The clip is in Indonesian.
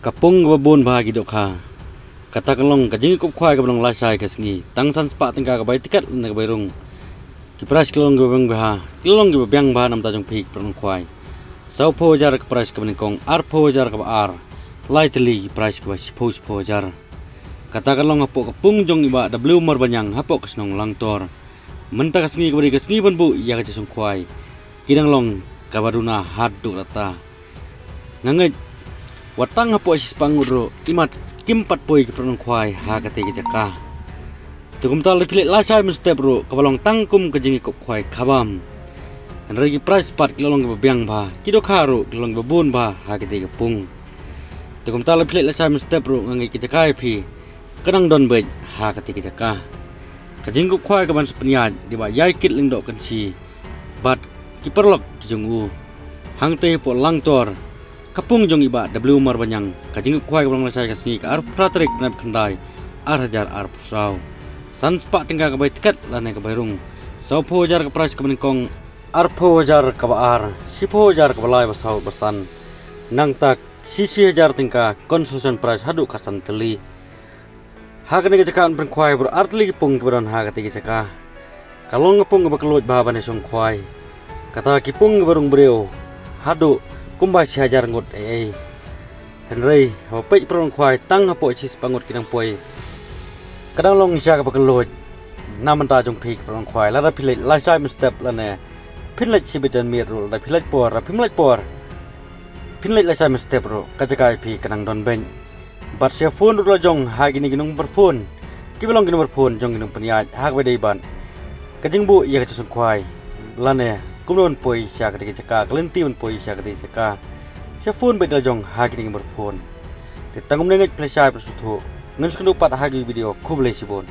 kapung ga bon ba gi dokha kata kalong ka jing kup khwai ga long la sai ka sngi tang san spa tingka ga bai tikat na ga bai rung ki pras kalong ga bang ba kalong ga byang ba nam ta jong phik prong khwai sau pho jar ka pras kong ar pho jar ka ar lightly pras ka si pho jar kata kalong apo kapung jong iba w mar banyang hapo ka snong lang tor menta ka sngi ga bari ka sngi ban bu ya khwai kidang long kabaruna hat du rata ngangai watang hapo sis panguro imat kimpat poi ke pranong kwai ha kate ke jaka. Tukum tal pilit la sai mesti bro kabalong tangkum ke jingi kop kwai kabam an ragi price pat kilolong ke biang ba kido karo kilolong ke bun ba ha kate ke pung. Tukum tal pilit la sai mesti bro ngangi ke jaka pi kenang don bej ha kate ke jaka. Kajing kop kwai kaban di ba yai kit ling dok kan si bat kiperlok kijungu hang te po lang tor kapung jong iba W mar banyang kajing kuai kabang lasai kasni ka ar pratrik nap kandai ar hajar ar pusau san spa tingga ka bai tikat lane ka bairung. Sau po jar ka pras ka kong ar po jar ka ba ar si po jar ka balai basau basan nang tak sisi hajar tingka konsusen pras hadu kasan teli. Hakane ke cakan pen kuai ber artli pung keberan ha kati ke caka kalong ngepung ke bakelut bahaban esong kuai. Kata kipung ke barung breu hadu Kum ba shajar ngot e Henry ho pe pron khwai tang ha po chis pangot kinang poi Kadang long sha ka pakaloj Naman ta jong phi pron khwai la ra philai la sai mun step la ne Philai chi bejan mir ro la philai por ra philai por Philai la sai mun step ro ka jakai phi kanang don ben Bat sia phone ro jong ha gini ginung per phone Kibalong ginung per phone jong ginung panyaj hak ba dei ban Kajing bu ya ka chusun khwai la ne kumnon poi sya kati caka kelenti on poi sya kati caka sya phone bai jong ha kini ber phone te tangum nengai play sya per pat ha video kublai sibon